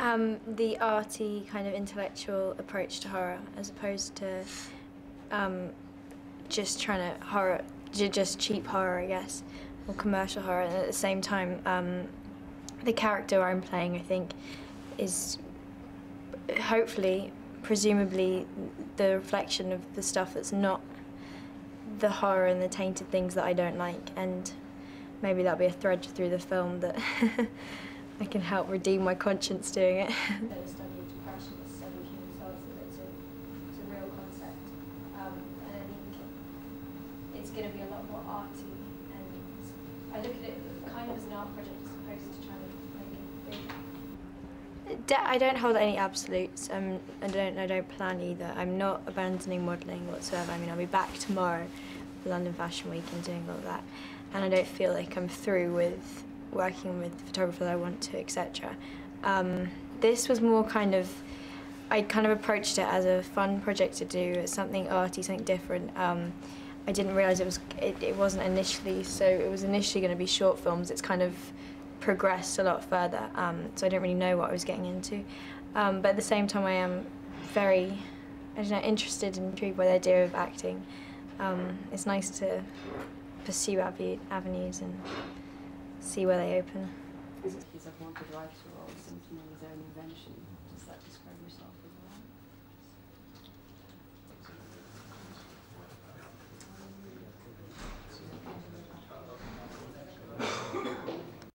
Um, the arty kind of intellectual approach to horror, as opposed to um, just trying to horror, ju- just cheap horror, I guess, or commercial horror. And at the same time, um, the character I'm playing, I think, is hopefully, presumably, the reflection of the stuff that's not the horror and the tainted things that I don't like. And maybe that'll be a thread through the film that I can help redeem my conscience doing it. the study of depression, the study of human souls, that it's a, real concept. Um, going to be a lot more arty. And I look at it kind of as an art project as opposed to trying to make it big. I don't hold any absolutes. Um, I don't. I don't plan either. I'm not abandoning modelling whatsoever. I mean, I'll be back tomorrow for London Fashion Week and doing all that, and I don't feel like I'm through with working with the photographer that I want to, etc. Um, this was more kind of. I kind of approached it as a fun project to do, something arty, something different. Um, I didn't realise it was. It, it wasn't initially. So it was initially going to be short films. It's kind of progressed a lot further. Um, so I don't really know what I was getting into. Um, but at the same time, I am very, I don't know, interested and intrigued by the idea of acting. Um, it's nice to pursue avenues and see where they open. Is it something of his own invention? Does that describe yourself?